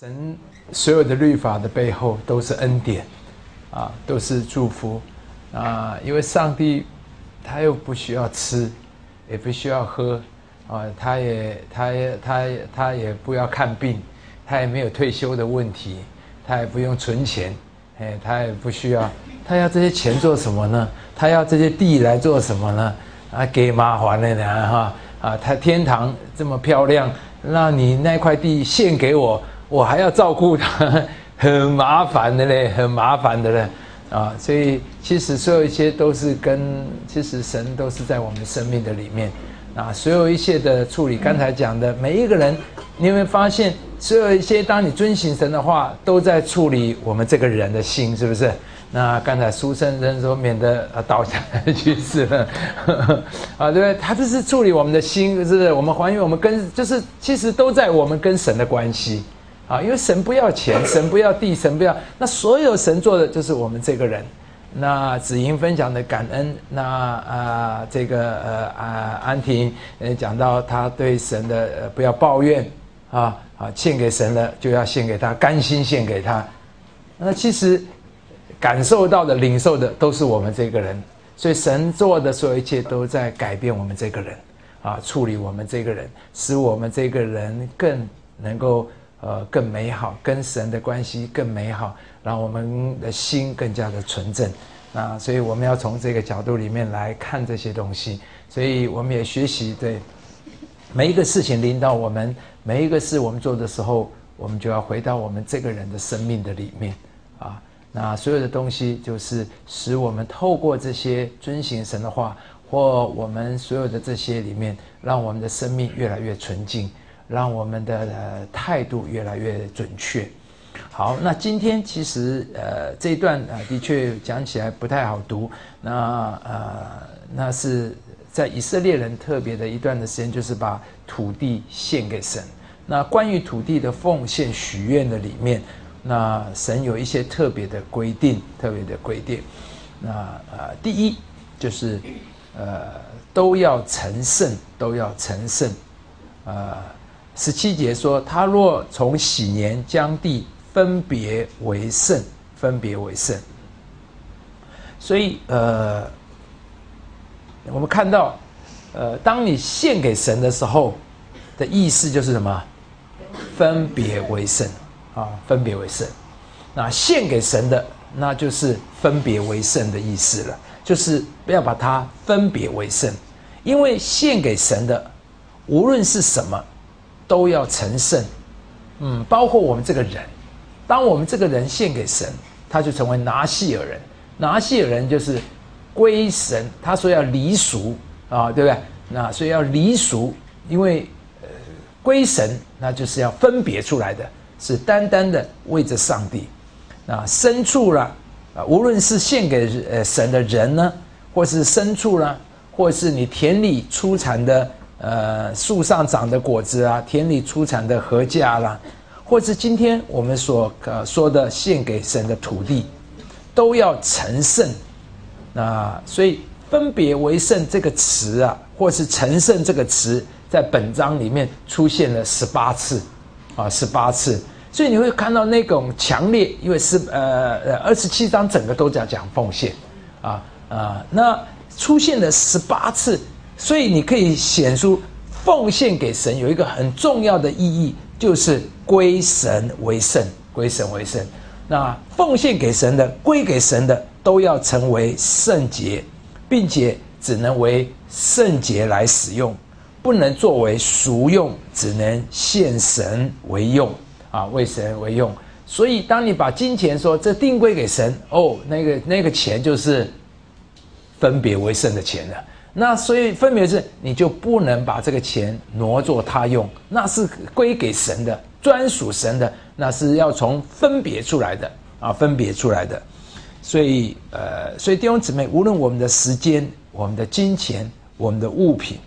神所有的律法的背后都是恩典，啊，都是祝福，啊，因为上帝他又不需要吃，也不需要喝，啊，他也，他也，他也他也不要看病，他也没有退休的问题，他也不用存钱，哎，他也不需要，他要这些钱做什么呢？他要这些地来做什么呢？啊，给麻烦了呢，哈，啊，他天堂这么漂亮，那你那块地献给我。我还要照顾他，很麻烦的嘞，很麻烦的嘞，啊，所以其实所有一切都是跟其实神都是在我们生命的里面，啊，所有一切的处理，刚才讲的每一个人，你有没有发现，所有一些当你遵行神的话，都在处理我们这个人的心，是不是？那刚才苏先生说，免得啊倒下去世了，啊，对不对？他这是处理我们的心，是不是？我们还原我们跟，就是其实都在我们跟神的关系。啊，因为神不要钱，神不要地，神不要那所有神做的就是我们这个人。那子莹分享的感恩，那啊这个呃啊安婷呃讲到他对神的呃不要抱怨啊啊献给神了就要献给他，甘心献给他。那其实感受到的、领受的都是我们这个人，所以神做的所有一切都在改变我们这个人啊，处理我们这个人，使我们这个人更能够。呃，更美好，跟神的关系更美好，让我们的心更加的纯正。那所以我们要从这个角度里面来看这些东西。所以我们也学习，对每一个事情临到我们，每一个事我们做的时候，我们就要回到我们这个人的生命的里面啊。那所有的东西就是使我们透过这些遵行神的话，或我们所有的这些里面，让我们的生命越来越纯净。让我们的呃态度越来越准确。好，那今天其实呃这一段啊的确讲起来不太好读。那呃那是在以色列人特别的一段的时间，就是把土地献给神。那关于土地的奉献许愿的里面，那神有一些特别的规定，特别的规定。那呃第一就是呃都要成圣，都要成圣，呃。十七节说：“他若从喜年将地分别为圣，分别为圣。”所以，呃，我们看到，呃，当你献给神的时候，的意思就是什么？分别为圣啊，分别为圣。那献给神的，那就是分别为圣的意思了，就是不要把它分别为圣，因为献给神的，无论是什么。都要成圣，嗯，包括我们这个人，当我们这个人献给神，他就成为拿细尔人。拿细尔人就是归神，他说要离俗啊，对不对？那所以要离俗，因为呃归神，那就是要分别出来的，是单单的为着上帝。那牲畜啦啊，无论是献给呃神的人呢，或是牲畜啦，或是你田里出产的。呃，树上长的果子啊，田里出产的禾稼啦，或是今天我们所呃说的献给神的土地，都要成圣。那所以分别为圣这个词啊，或是成圣这个词，在本章里面出现了十八次，啊，十八次。所以你会看到那种强烈，因为是呃呃二十七章整个都在讲奉献，啊啊，那出现了十八次。所以你可以显出奉献给神有一个很重要的意义，就是归神为圣，归神为圣。那奉献给神的、归给神的，都要成为圣洁，并且只能为圣洁来使用，不能作为俗用，只能献神为用啊，为神为用。所以，当你把金钱说这定归给神，哦，那个那个钱就是分别为圣的钱了。那所以分别是，你就不能把这个钱挪作他用，那是归给神的，专属神的，那是要从分别出来的啊，分别出来的。所以呃，所以弟兄姊妹，无论我们的时间、我们的金钱、我们的物品，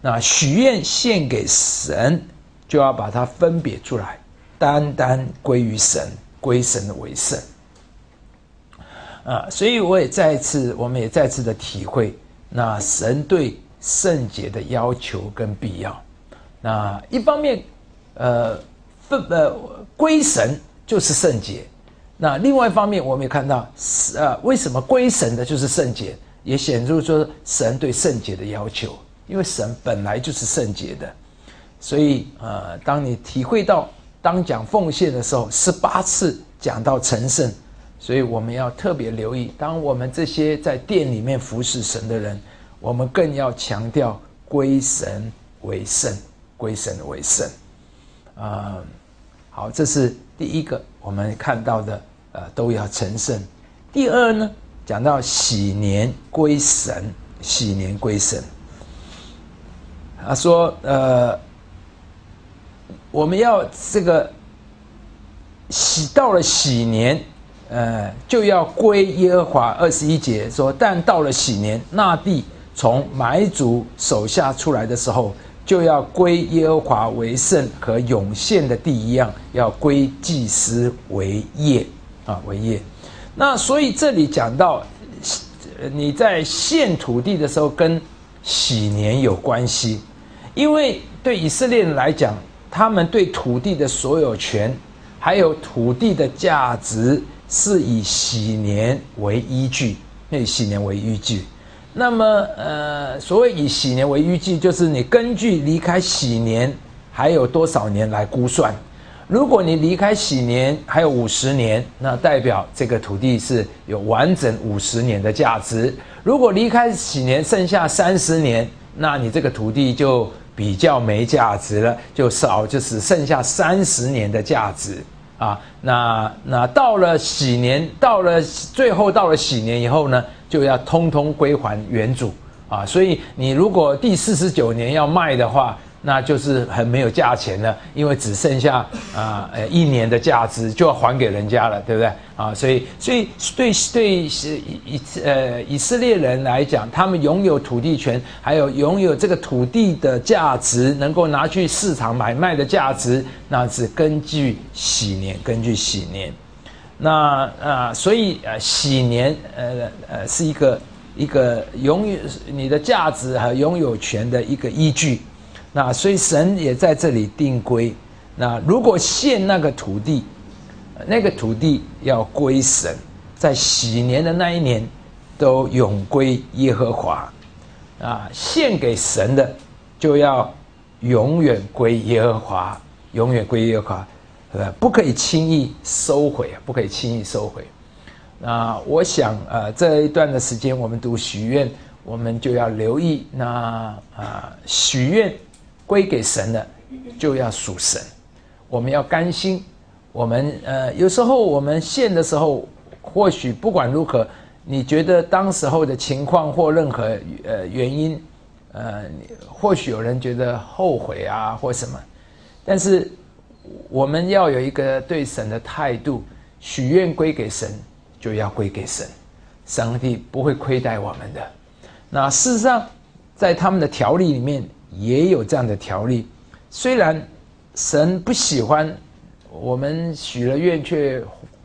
那许愿献给神，就要把它分别出来，单单归于神，归神为圣。啊，所以我也再次，我们也再次的体会。那神对圣洁的要求跟必要，那一方面，呃，分呃归神就是圣洁。那另外一方面，我们也看到，呃，为什么归神的就是圣洁，也显出说神对圣洁的要求，因为神本来就是圣洁的。所以，呃，当你体会到当讲奉献的时候，十八次讲到成圣，所以我们要特别留意，当我们这些在殿里面服侍神的人，我们更要强调归神为圣，归神为圣。啊，好，这是第一个我们看到的，呃，都要成圣。第二呢，讲到喜年归神，喜年归神。他说，呃。我们要这个喜到了喜年，呃，就要归耶和华。二十一节说，但到了喜年，那地从买主手下出来的时候，就要归耶和华为圣，和涌现的地一样，要归祭司为业啊，为业。那所以这里讲到，你在献土地的时候，跟喜年有关系，因为对以色列人来讲。他们对土地的所有权，还有土地的价值，是以喜年为依据。那以喜年为依据，那么呃，所谓以喜年为依据，就是你根据离开喜年还有多少年来估算。如果你离开喜年还有五十年，那代表这个土地是有完整五十年的价值。如果离开喜年剩下三十年，那你这个土地就。比较没价值了，就少，就只剩下三十年的价值啊。那那到了喜年，到了最后到了喜年以后呢，就要通通归还原主啊。所以你如果第四十九年要卖的话，那就是很没有价钱了，因为只剩下啊呃一年的价值就要还给人家了，对不对啊？所以所以对对是以呃以色列人来讲，他们拥有土地权，还有拥有这个土地的价值，能够拿去市场买卖的价值，那是根据喜年，根据喜年。那啊，所以呃喜年呃呃是一个一个拥有你的价值和拥有权的一个依据。那所以神也在这里定规，那如果献那个土地，那个土地要归神，在喜年的那一年，都永归耶和华，啊，献给神的就要永远归耶和华，永远归耶和华，呃，不可以轻易收回，不可以轻易收回。那我想，呃，这一段的时间我们读许愿，我们就要留意那啊许愿。归给神的，就要属神。我们要甘心。我们呃，有时候我们献的时候，或许不管如何，你觉得当时候的情况或任何呃原因，呃，或许有人觉得后悔啊或什么，但是我们要有一个对神的态度，许愿归给神，就要归给神，上帝不会亏待我们的。那事实上，在他们的条例里面。也有这样的条例，虽然神不喜欢我们许了愿却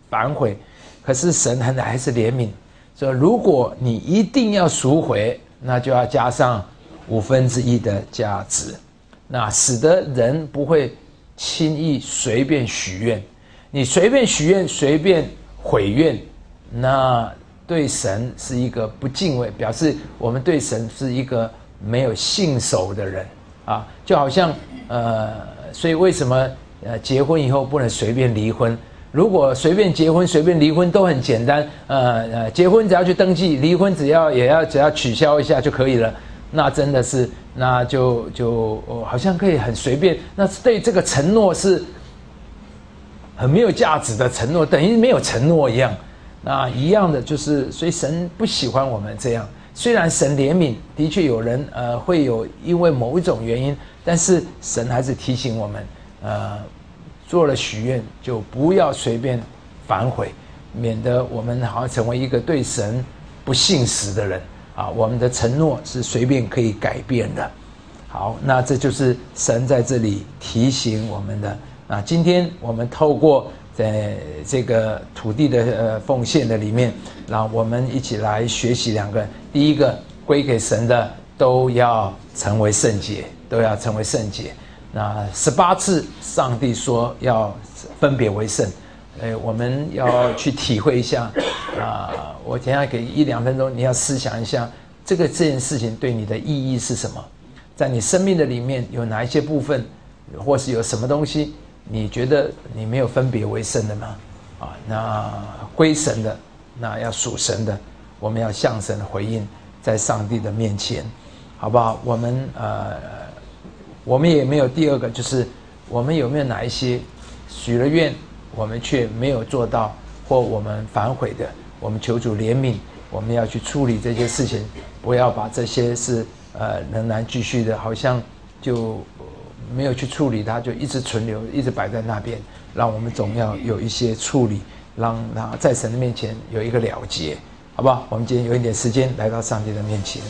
反悔，可是神还还是怜悯，说如果你一定要赎回，那就要加上五分之一的价值，那使得人不会轻易随便许愿。你随便许愿，随便毁愿，那对神是一个不敬畏，表示我们对神是一个。没有信守的人啊，就好像呃，所以为什么呃结婚以后不能随便离婚？如果随便结婚、随便离婚都很简单，呃呃，结婚只要去登记，离婚只要也要只要取消一下就可以了，那真的是那就就好像可以很随便。那对这个承诺是很没有价值的承诺，等于没有承诺一样。那一样的就是，所以神不喜欢我们这样。虽然神怜悯，的确有人呃会有因为某一种原因，但是神还是提醒我们，呃，做了许愿就不要随便反悔，免得我们好像成为一个对神不信实的人啊。我们的承诺是随便可以改变的。好，那这就是神在这里提醒我们的啊。今天我们透过。在这个土地的呃奉献的里面，让我们一起来学习两个。第一个归给神的都要成为圣洁，都要成为圣洁。那十八次，上帝说要分别为圣，呃，我们要去体会一下啊。我等下给一两分钟，你要思想一下，这个这件事情对你的意义是什么？在你生命的里面有哪一些部分，或是有什么东西，你觉得你没有分别为圣的吗？啊，那归神的，那要属神的，我们要向神回应，在上帝的面前，好不好？我们呃。我们也没有第二个，就是我们有没有哪一些许了愿，我们却没有做到，或我们反悔的，我们求主怜悯，我们要去处理这些事情，不要把这些事呃仍然继续的，好像就没有去处理它，就一直存留，一直摆在那边，让我们总要有一些处理，让它在神的面前有一个了结，好不好？我们今天有一点时间来到上帝的面前。